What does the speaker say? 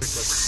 Because